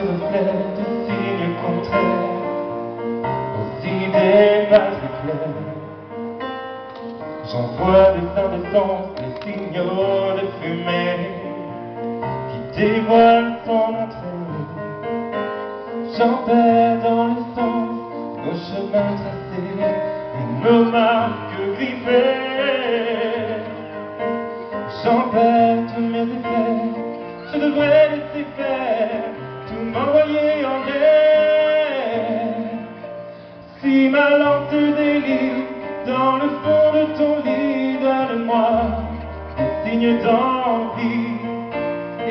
te plaît, si aux idées. J'envoie des indécences, des signaux de fumée qui dévoilent ton entrée. J'embête dans le sens nos chemins tracés et nos marques rivées. tous mes effets, je devrais laisser faire m'envoyer en l'air. Si ma lampe délire dans le fond de ton lit, donne-moi des signes d'envie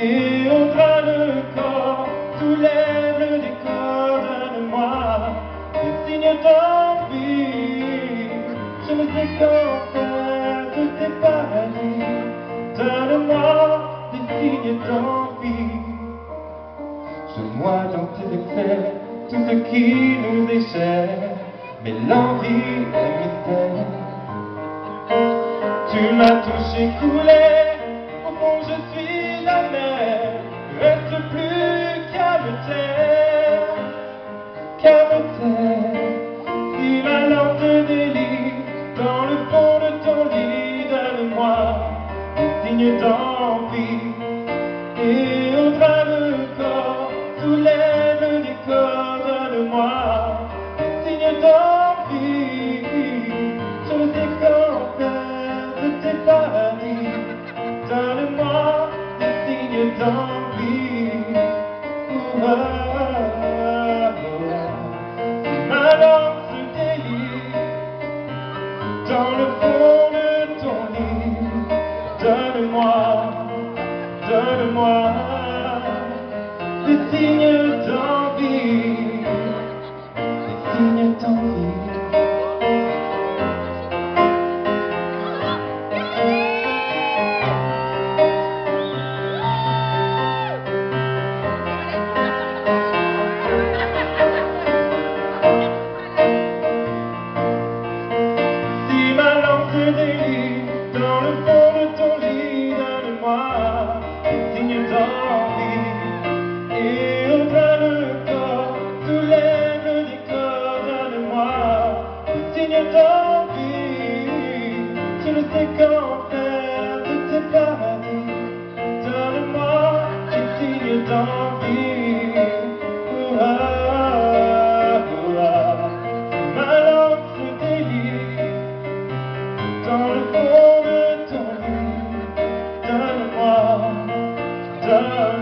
et au bras le corps soulève le décor, donne-moi des signes d'envie. Je ne sais quand faire de tes paradis, donne-moi des signes d'envie. Noie dans tes excès tout ce qui nous cher, mais l'envie est mystère. Tu m'as touché, coulé, au fond je suis la mer, reste plus qu'à me taire, qu'à me taire. Si ma lampe délie, dans le fond de ton lit, donne-moi des signes d'envie, Donne-moi, donne-moi des signes de tes paradis, donne-moi des signes d'envie. Ouah, ouah. Ma lampe se délie dans le fond de ton lit, donne-moi, donne-moi